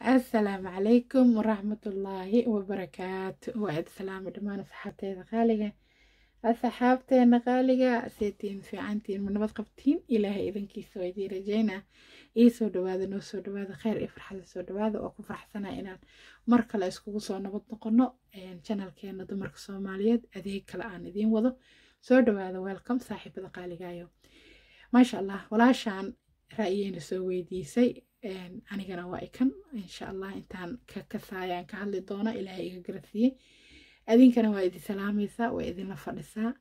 asalaamu calaykum waraxmatullaahi wabarakaatu waa id salaami dhammaan asxaabteeda qaaliga. Asxaabteena qaaliga seetiin fiicantiin ma nabad qabtiin? Ilaahay idankiisa waa rajeynaa ii soo dhawaada noo soo dhawaada kheyr iyo farxada soo dhawaada. Oo ku faraxsanaa inaan mar kale iskugu soo nabad noqono janalkeena dumarka soomaaliyeed. Adeeg kale aan idiin wado. Soo dhawaada welcome saaxiibada qaaligayo maasha allah walaashaan ra'yeyna soo weydiisay anigana waa ikan. Insha allah intaan ka kasaayaan ka hadli doona ilaahay iga garasiiyey adinkana waa idin salaamaysaa waa idinla fadhisaa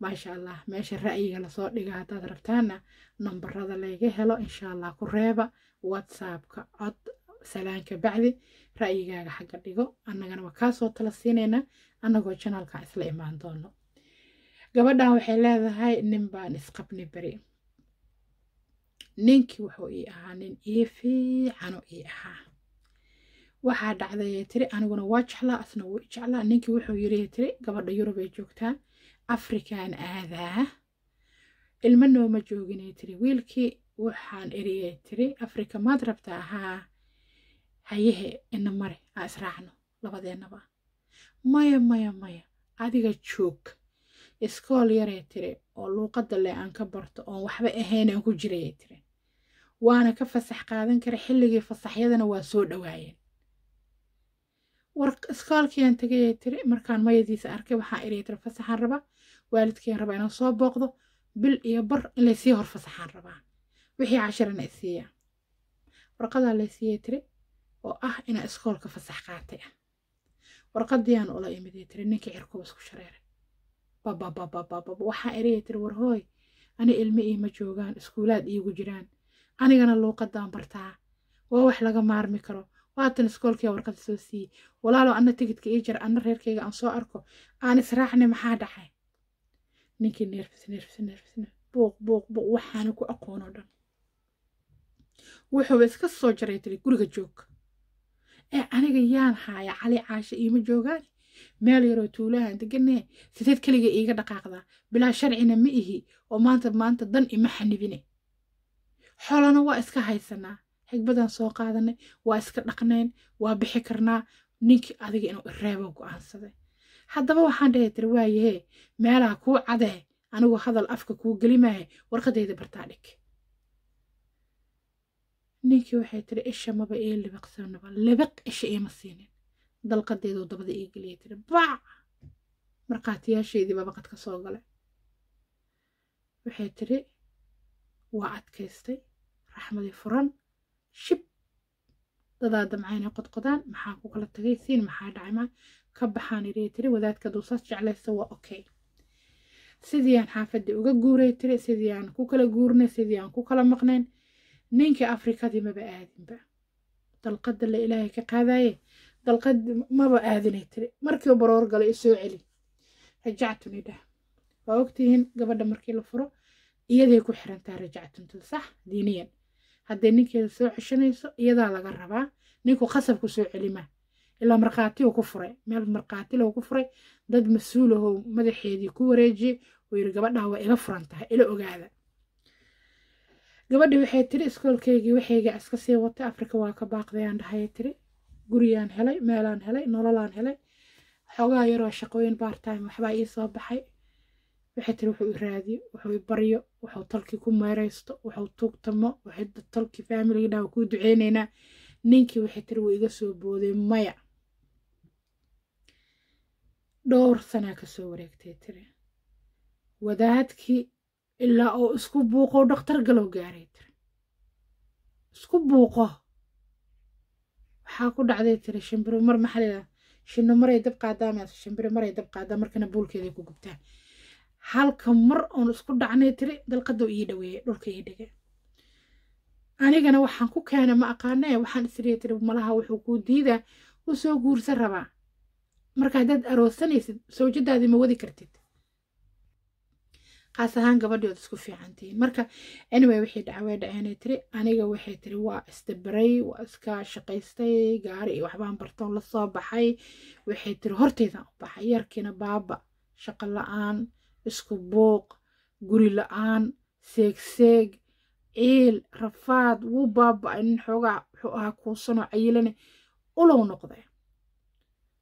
maasha allah meesha ra'yiga la soo dhiga haddaad rabtaana nambarada layga helo insha allah ku reeba. Whatsappka cod salaanka bacdi ra'yigaaga xagga dhigo. Annagana waa kaasoo tala siinaynaa annagoo janalka isla imaan doono. Gabadhan waxay leedahay nin baan isqabni beri ninkii wuxuu ii ahaa nin ii fiicano ii ahaa. Waxaa dhacdayay tiri aniguna waa jeclaa asna wuu jeclaa. Ninkii wuxuu yiri tiri gabadha yurub ay joogtaa afrikaan aadaa. Ilmo nooma jooginay tiri wiilkii waxaan eriyay tiri afrika maad rabta ahaa hayehe ina mare aa israacno labadeennaba maya maya maya adiga joog. Iskool yaree tiri oo luuqadda le aan ka barto oon waxba ahaynaan ku jirayay tiri waana ka fasax qaadan kara xilligii fasaxyadana waa soo dhawaayeen. War iskoolkiiaan tegayay tiri markaan mayadiisa arkay waxaan iriya tiri fasaxaan rabaa waalidkiin rabaa inaan soo booqdo? Bil iyo bar in laysii hor fasaxaan rabaa wixii cashirana isiiya warqadaa laysiiyey tiri oo ah inaan iskoolka fasax qaatay ah. Warqadiiyaan ula imiday tiri ninkii cirkuba isku shareeray babababababa waxaan eriyay tiri war hooy ani ilmo iima joogaan iskuulaad iigu jiraan. Anigana luuqadaan bartaa. Waa wax laga maarmi karo. Waatan iskoolkiia warqada soo siiyey. Walaalo anna tigidka ii jira anna reerkayga aan soo arko. Aan israacnay maxaa dhacay? Ninkii neerfis neerfis neerfis buuq buuq buuq. Waxaana ku aqoon oo dhan. Wuxuuba iska soo jaray tiri guriga joog. Ee aniga yaan haaya cali caashe iima joogaan meel yaroo tuulahan deganee sideed keliga iiga dhaqaaqdaa bilaa sharcina ma ihi oo maanta maanta dan ima xanibine. Xolana waa iska haysanaa xigbadan soo qaadanay waa iska dhaqnayn waa bixi karnaa ninkii adiga inuu ireebo go'aansaday haddaba waxaan dhahay tiri waayahee meelaha kuu cadee anigu hadal afka kuu gelimaahe warqadayda bartaa dhig. Ninkii waxay tiri isha maba ii libiqsanaba libiq isha iima siinin dalqadeedoo dabada ii geliyay tiri bac markhaatiyaashaydii baa baqad ka soo galay. Waxay tiri waa adkaystay raxmadii furan shib! Dadaa damcaynay qodqodaan? Maxaa ku kala tagay siin maxaa dhacay? Maa ka baxaan iriya tiri wadaadka duusaas jeclaysa waa okay. Sidii aan uga guuray tiri sidii ku kala guurnay sidii aan ku kala maqnayn ninkii afrikadii maba aadinba. Dalqada la ilaahay ka qaadaye dalqad maba aadinay tiri. Markii baroor galay isoo celi. Rajactuni dhah waa ogtihiin gabadha markii la furo iyaday ku xirantaa rajactuntada sax diiniyan. Hadday ninkeeda soo ceshanayso iyadaa laga rabaa ninku khasab ku soo celima ilaa markhaatiuu ku furay. Meel markhaatilow ku furay dad mas'uulahoo madaxeedii ku wareejiyey uu yiri gabadhaa waa ila furan tahay ila ogaada. Gabadhii waxay tiri iskoolkeygii waxayga iska sii watay afrika waa ka baaqdayaan dhahaya tiri guriyaan helay meelaan helay nololaan helay. Xoogaa yaroo shaqooyin bartime waxbaa ii soo baxay. Waxay tiri wuxuu i raadiyo wuxuu i baryo wuxuu tolkii ku meeraysto wuxuu tuugtamo waxay tolkii faamiligi dhaa kuu duceynaynaa ninkii waxay tiri wuu iga soo booday maya. Dhowr sanaa ka soo wareegtay tiri. Wadaadkii ilaa oo isku buuqo dhakhtar galow gaaray tiri. Isku buuqo waxaa ku dhacday tiri shimbiro mar maxaa leedaha shinno maray dab qaadaa maase shimbiro maray dab qaadaa markana buulkeeday ku gubtaan. Halka mar oon isku dhacnay tiri dalqadoo ii dhaweeyey dhulka ii dhigay. Anigana waxaan ku keena ma aqaanee waxaan isriya tiri malaha wuxuu kuu diidaa u soo guursan rabaa. Marka haddaad aroosanaysid sawjadaadii ma wadi kartid qaas ahaan gabadhood isku fiicantihiin. Marka anyway wixii dhacway dhaceenay tiri aniga waxay tiri waa isdabaray waa iska shaqaystay gaari iyo waxbaan bartoon la soo baxay. Waxay tiri horteydaan u baxay yarkiina baaba shaqo la'aan isku buuq guri la'aan seegseeg ciil rafaad wuu baaba-ay nin xoogaa wuxuu ahaa kuusanoo cayilane ulow noqday.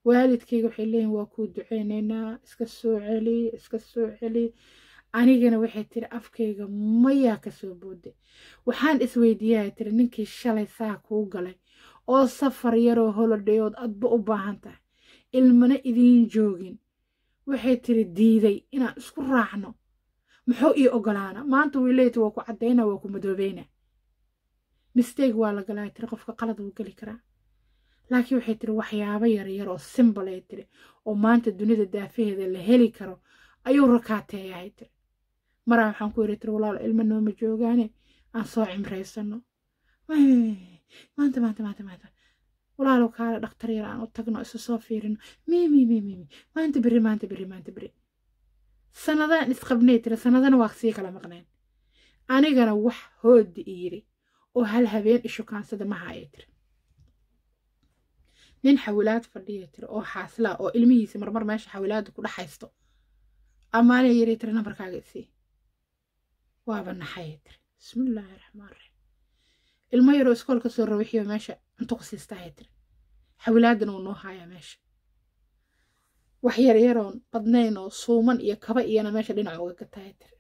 Waalidkayga waxay leeyihiin waa kuu duceynaynaa iska soo celi iska soo celi anigana waxay tiri afkayga mayaa ka soo booday waxaan isweydiiyaa tiri ninkii shalay saa kuu galay oo safar yaroo holoday ood adba u baahan tahay ilmana idiin joogin. Waxay tiri diiday inaan isku raacno. Muxuu ii ogolaana maanta way leeytiri waa ku caddayna waa ku madoobeyna mistake waa la galaa tiri qofka qalad wuu geli karaa. Laakiin waxay tiri waxyaabo yaryar oo simbal ay tiri oo maanta dunida daafaheeda la heli karo ayuu rakaateeyahay tiri maraa waxaan ku yiri tiri walaalo ilmo nooma joogaane aan soo cimraysano maanta maanta maanta maanta. Walaalo kaale dhakhtar yar aan u tagno isu soo fiirino. Mi mi mi mi mi. Maanta beri maanta beri maanta beri. Sanadaan isqabnay tiri sanadana waa sii kala maqneen. Anigana wax hoodi i yiri oo hal habeen ishukaansada ma tiri. Nin xawilaad fadhiya tiri oo xaaslaa oo ilmihiisa marmar meesha xawilaada ku dhaxaysto. Amaanay yiri tiri nambarkaaga isii waaba naxaya tiri bismillaahi raxmaan raxiim ilmo yaroo iskoolka soo rawixiyo meesha cunto ku siistahaya tiri xawilaadan uu noo haayaa meesha wax yaryaroon badnayn oo suuman iyo kaba iyana meesha dhinac uga gataya tiri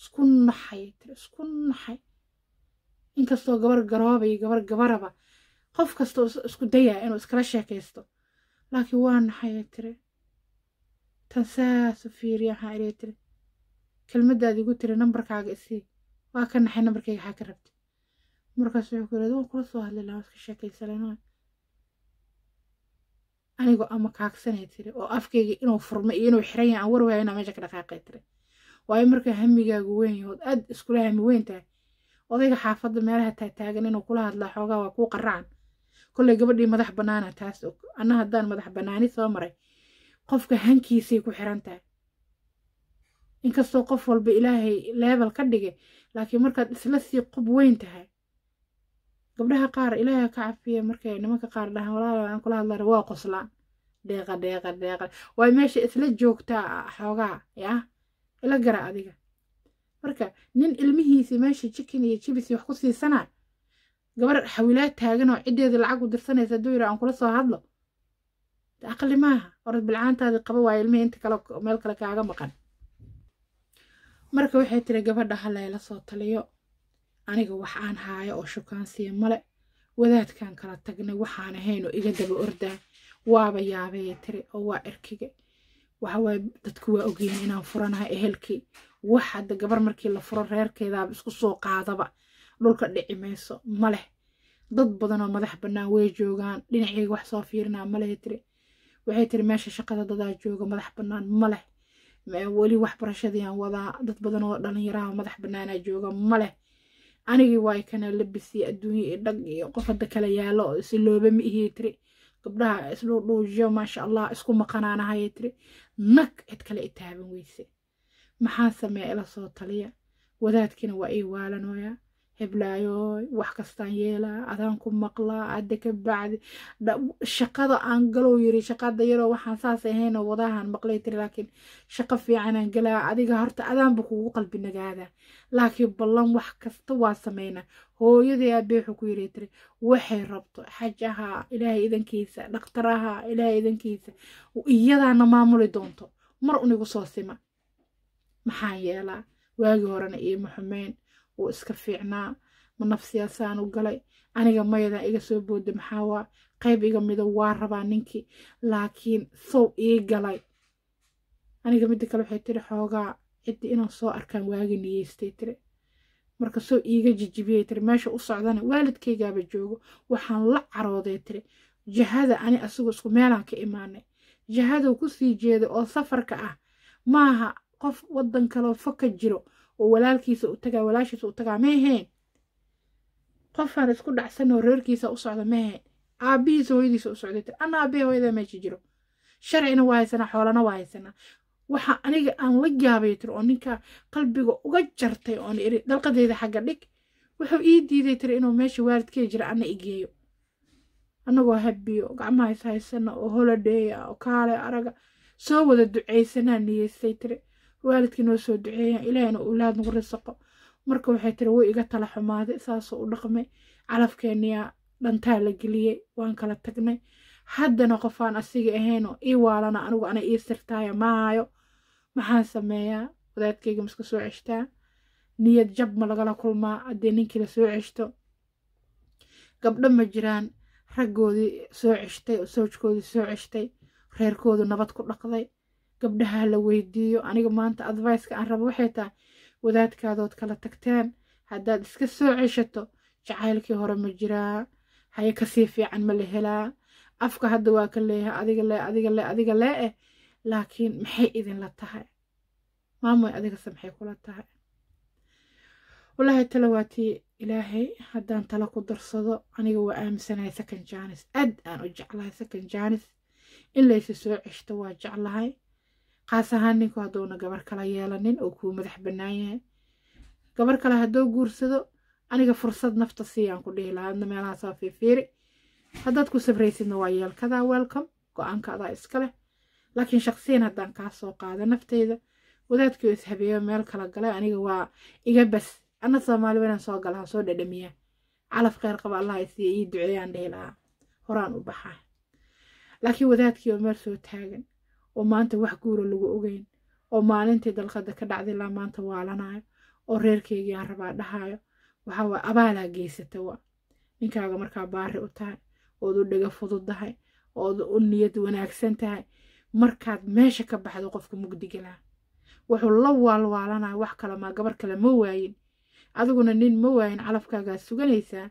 isku naxaya tiri isku naxay inkastoo gabar garooba iyo gabar gabaraba qof kastoo isku dayaa inuu iskala sheekaysto laakiin waa naxaya tiri tan saasu fiiriya waxaa tiri kelmaddaad igu tiri nambarkaaga isii waa ka naxay nambarkayga xaa ka rabta markaas wuxuu ku yirahda waan kula soo hadli lahaa iska sheekaysanayno anigoo ama kaagsanay tiri oo afkayga inuu furma iyo inuu xiran yahay aan war waaya inaa meesha ka dhaqaaqay tiri. Waayo markaa hamigaagu weyn yahood aad iskula hami weyn tahay. Odayga xaafadda meelaha taataagan inuu kula hadlaa xoogaa waa kuu qarracan kollay gabadhii madax bannaana taas anna haddaan madax bannaani soo maray qofka hankiisay ku xiran tahay inkastoo qof walba ilaahay leebel ka dhigay laakiin markaad isla sii qub weyn tahay gabdhaha qaar ilaaha ka cafiya markay nimanka qaar dhahaan walaal aan kula hadlara waa qoslaan. Deeqa deeqa deeqa. Waay meesha isla joogtaa xoogaa yaa? Ila gara adiga. Marka nin ilmihiisi meesha jikin iyo jibisi wax ku siisanaa gabar xawilaad taagan oo lacag u dirsanaysa hadduu yidhi aan kula soo hadlo. Aqli maaha orad bilcaantaadii qaba waaya ilmihii inta kale meel kale kaaga maqan marka waxay tiri gabadha halayla soo taliyo. Aniga wax aan haayo oo shukaansiya male. Wadaadkan kala tagnay waxaan ahayn oo iga daba ordaa. Waaba yaabaya tiri oo waa erkiga waxawaaye dadku waa ogyihiin inaan furanahay ehelkii. Wax hadda gabar markii la furo reerkeedaaba isku soo qaadaba. Dhulka dhici mayso ma leh. Dad badan oo madax bannaan way joogaan. Dhinacayga wax soo fiirinaa ma leh tiri waxay tiri meesha shaqada dadaa jooga madax bannaan ma leh weli waxbarashadiiaan wadaa dad badan oo dhalinyaraha madax bannaanaa jooga ma leh. Anigii waay kana labisii adduunya iyo dhag iyo qof hadda kala yaallo oo isilooba ma ihii tiri. Gabdhaha isdhuudhuujiyo maasha allah isku maqanaanahayay tiri. Nag cid kale i taaban weyse. Maxaan sameeya ila soo taliya? Wadaadkiina waa ii waalanooya heblaayoy wax kastaan yeelaa adaan ku maqlaa adda ka bacdi. Shaqada aan galow yiri shaqada yaroo waxaan saas ahaynoo wadahan maqlay tiri laakiin shaqo fiicanaan galaa adiga horta adaanba kugu qalbi nagaadaa. Laakiin ballan wax kasta waa sameynaa hooyadii aabee wuxuu ku yiri tiri waxay rabto xajaha ilaahay idankiisa dhakhtaraha ilaahay idankiisa iyadaana maamuli doonto. Mar unigu soo sima. Maxaan yeelaa waagii horena iima xumeyn wuu iska fiicnaa ma nafsiyaasaan u galay. Aniga mayadan iga soo booda maxaa waa qayb iga mida waa rabaa ninkii laakiin sow ii galay. Aniga midda kale waxay tiri xoogaa ciddi inaan soo arkaan waagi niyeystay tiri marka sow iiga jijibiyay tiri meesha u socdana waalidkaygaaba joogo waxaan la carooday tiri jahada ani asigu isku meelaan ka imaanay. Jahaduu ku sii jeeday oo safarka ah. Maaha qof waddan kaloo foka jiro oo walaalkiisa u tagaa walaashiisa u tagaa meeheen qofaan isku dhacsanoo reerkiisa u socda meeheen aabbihiisa hooyadiisa u socday tir ana aabbihi hooyada meesha jiro. Sharcina waa haysanaa xoolana waa haysanaa waxa aniga aan la yaabay tir oo ninka qalbiga uga jartay oon iri dalqadeeda xagga dhig wuxuu ii diiday tir inuu meesha waalidkee jira ana igeeyo. Annagoo habiyo gacmaha is haysana oo holodeeya oo kaale araga soo wada ducaysanaa niyeystay tiri waalidkii noo soo duceeyaan ilaahina ulaad nagu risaqo marka waxay tiri way iga tala xumaaday saasoo u dhaqmay. Calafkeeniyaa dhantaa la geliyey waan kala tagnay. Haddana qofaan asiga ahaynoo ii waalana anigu ana ii sirtaaya maahayo maxaan sameeyaa? Wadaadkayga maska soo ceshtaa? Niyad jab ma lagala kulmaa? Haddii ninkii la ceshto gabdho ma jiraan? Raggoodii soo ceshtay oo soojkoodii soo ceshtay reerkoodu nabad ku dhaqday gabdhaha la weydiiyo aniga maanta adviceka aan rabo waxay tahay wadaadkaadood kala tagteen. Haddaad iska soo ceshato jacaylkii hore ma jiraa haye ka sii fiican ma la helaa afka hadda waa ka leeyahay adiga lee adiga lee adiga lee eh laakiin maxay idinla tahay? Maamoy adigase maxay kula tahay? Wallaahi tala ilaahay haddaan tala ku darsado aniga waa aaminsanahay second janis aad aan u jeclahay second janis in laysa soo ceshto waa jeclahay qaas ahaan ninku hadduuna gabar kala yeelanin oo kuu madax bannaan yahay. Gabar kale hadduu guursado aniga fursad nafta siiyaan ku dhihi lahaa adna meelahaas waa fiifiiri. Haddaad ku sabraysidna waa yeelkadaa welcome go'aanka adaa iska leh. Laakiin shaqsiyan haddaan kaa soo qaado nafteyda wadaadkii is habeeyo meel kala galay aniga waa iga bas. Anna soomaali inaan soo galaha soo dhadhamiya. Calaf kheyr qaba allah isiiya ii duceeyaan dhihi lahaa. Horaan u baxaa. Laakiin wadaadkii oo meel soo taagan oo maanta wax guura lagu ogeyn oo maalintii dalqada ka dhacday ilaa maanta waalanayo oo reerkeygii aan rabaa dhahayo. Waxaa waa abaalaa geysata wa. Ninkaaga markaa baari u tahay ood u dhega fududdahay ood u niyad wanaagsan tahay markaad meesha ka baxdo qofka mugdigalaa wuxuu la waalwaalanaya wax kale gabar kale ma waayin. Adiguna nin ma waayin calafkaagaa suganaysaa.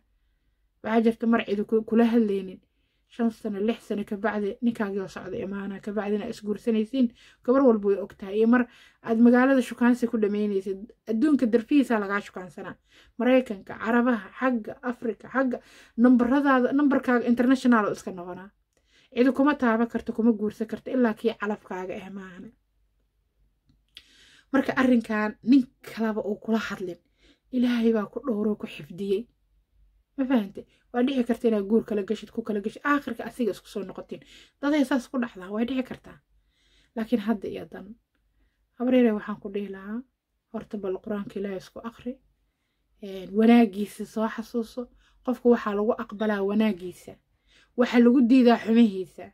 Waxaa jirta mar cidi kula hadlaynin shan sano lix sano kabacdi ninkaagii oo socda imaana kabacdina isguursanaysiin. Gabar walba way ogtahay. Iyo mar aad magaalada shukaansi ku dhamaynaysid adduunka darfihiisaa lagaa shukaansanaa maraykanka carabaha xagga afrika xagga nambaradaada nambarkaaga international oo iska noqonaa cidi kuma taaba karto kuma guursan karto ilaa kii calafkaaga ah maahane marka arrinkan nin kalaba uu kula hadlin. Ilaahay baa ku dhowroo ku xifdiyey ma fahante waa dhici karta inaad guur kala geshid ku kala geshid aakhirka asiga isku soo noqotiin. Daday saas ku dhacdaa way dhici kartaa laakiin hadda iyo dan habreere waxaan ku dhihi lahaa horta bal qur'aanka ilaahay isku akri wanaagiisa soo xasuuso. Qofka waxaa lagu aqbalaa wanaagiisa waxaa lagu diidaa xumihiisa.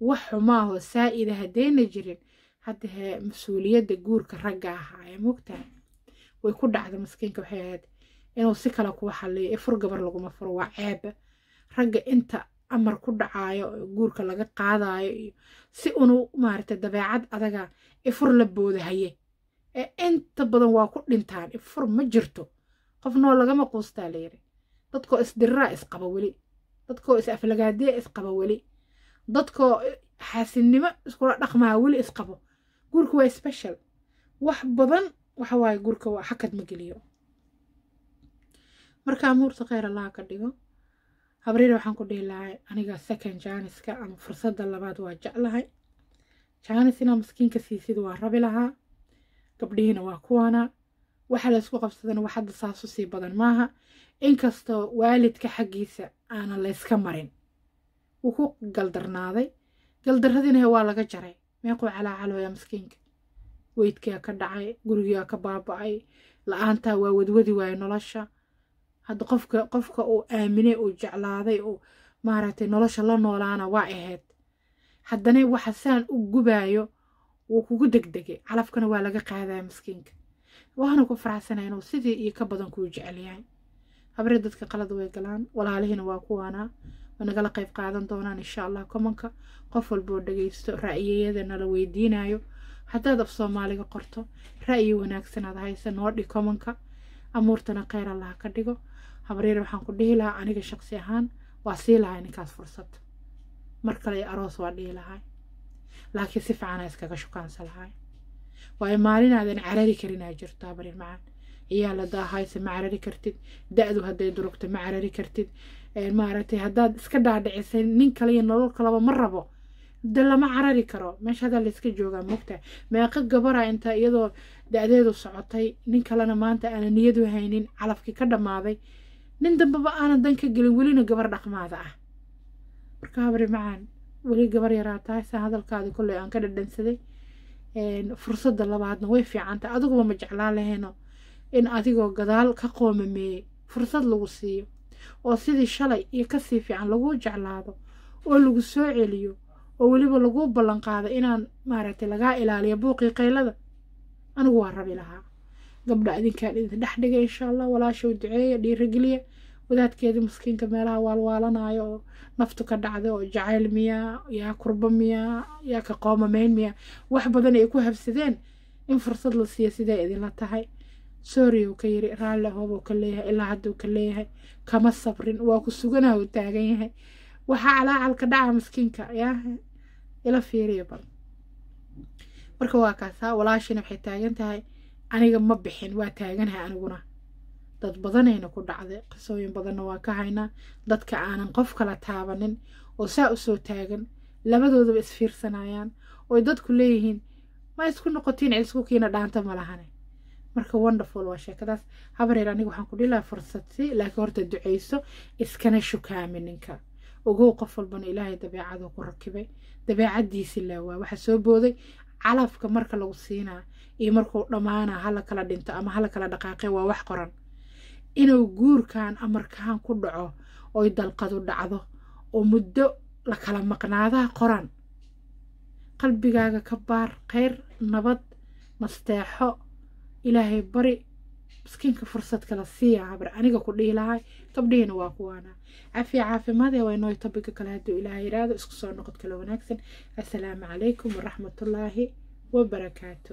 Wax xumaahoo saa'ida haddayna jirin. Hadda hee mas'uuliyadda guurka ragga ahaaya mogtahay way ku dhacda maskiinka waxay ahayd inuu si kale kuu xalliyo. Ifur gabar laguma furo waa ceeba ragga inta amar ku dhacaayo guurka laga qaadayo iyo si unu maaragtay dabeecad adaga ifur la boodahaye ee inta badan waa ku dhintaan ifur ma jirto. Qof noo lagama quustaa layiri dadkoo isdiriraa isqaba weli. Dadkoo is aflagaadiya isqaba weli. Dadkoo xaasidnimo iskula dhaqmaa weli isqabo. Guurka waa special. Wax badan waxa waaye guurka waa xakad ma geliyo marka amuurta kheyr allaha ka dhigo habriir waxaan ku dhihi lahay aniga second janiska ama fursadda labaad waa jeclahay. Janis inaa maskiinka siisid waa rabi lahaa. Gabdhihiina waa kuwana. Waxa laysku qabsadana wax hadda saasu sii badan maaha. Inkastoo waalidka xaggiisa aanan layska marin. Wuu ku galdarnaaday. Galdarradiina waa laga jaray. Meequu calaacalooya maskiinka weydkiyaa ka dhacay gurigiyaa ka baaba-ay la'aantaa waa wadwadi waaye nolosha hadda qofka qofka uu aaminay uu jeclaaday uu maaragtay nolosha la noolaana waa ahayd haddana waxa saan u gubaayo wuu kugu degdegay. Calafkana waa laga qaadaya maskiinka waana ku faraxsanaa inuu sidii iyo ka badan kuu jecel yahay habree dadka qalada way galaan walaalihiina waa kuwaanaa waa nagala qayb qaadan doonaan insha allah komanka. Qof walboo dhagaysto ra'yiyada nala weydiinayo haddaad af soomaaliga qorto ra'yi wanaagsanaad haysa noo amuurtana kheyr allah ka dhigo habreer waxaan ku dhihi lahaa aniga shaqsi ahaan waa sii lahay ninkaas fursad. Mar kale aroos waa dhihi lahay laakiin si fiicanaa iskaga shukaansa lahay waayo maalinaadan carari karinaa jirto habreer macaan. Iyaa la daahayse ma carari kartid. Da-du hadday durugto ma carari kartid. Maaragtay haddaad iska dhaadhicisay nin kale iyo nolol kaleba ma rabo. De lama carari karo. Meesha haddaa layska joogaa mogtahay meeqa gabara inta iyadoo da-deedu socotay. Nin kalena maanta aanan niyadu haynin calafkii ka dhammaaday nin dambeba aanan dan ka gelin welina gabar dhaqmaada ah. Marka habri macaan weli gabar yaraa tahay saa hadalkaadi kolley aan ka dhadhansaday fursadda labaadna way fiicantay adiguba ma jeclaan lahayno in adigoo gadaal ka qoomameeyey fursad lagu siiyo oo sidii shalay iyo ka sii fiican laguu jeclaado oo lagu soo celiyo oo weliba laguu ballan qaado inaan maaragtay lagaa ilaaliyo buuqii qaylada. Anigu waa rabi lahaa gabdha idinkaan idin dhex dhigay insha allah walaashow duceeya dhiirageliya wadaadkeedii maskiinka meelaha waalwaalanayo oo naftu ka dhacday oo jacayl miyaa yaa kurba miyaa yaa ka qoomamayn miyaa wax badan ay ku habsadeen. In fursad la siiya siday idinla tahay. Sooriyow ka yiri raalli ahoobuu ka leeyahay ilaa hadduu ka leeyahay kama sabrin waa ku suganaha uu taagan yahay. Waxaa calaacalka dhaca maskiinka yaa ila fiiriya bal marka waa kaasaa walaashina waxay taagan tahay aniga ma bixin waa taaganahay aniguna. Dad badanayna ku dhacday qisooyin badanna waa ka haynaa dadka aanan qof kala taabanin oo saa u soo taagan labadoodaba isfiirsanayaan ooy dadku leeyihiin ma isku noqotiin cid isku kiina dhaanta ma marka wonderful waa sheekadaas. Habareer aniga waxaan ku dhilaha fursadsi laakiin horta duceyso iskana shukaami ninka. Ogow qof walbana ilaahay dabeecaduu ku rakibay. Dabeecadiisi laawaa waxaa soo booday calafka marka lagu siinaa iyo markuu dhammaanaa hala kala dhinto ama hala kala dhaqaaqe waa wax qoran. Inuu guurkan amarkaan ku dhaco oy dalqadu dhacdo oo muddo la kala maqnaadaa qoran. Qalbigaaga ka baar kheyr nabad nasteexo ilaahay bari miskiinka fursad kala siiya habar aniga ku dhihi lahay gabdhihiina waa kuwaana cafiya caafimaadee waa inoo tobiga kale hadduu ilaahay yidhaahdo isku soo noqod kale wanaagsan assalaamu calaykum waraxmatullaahi wabarakaatu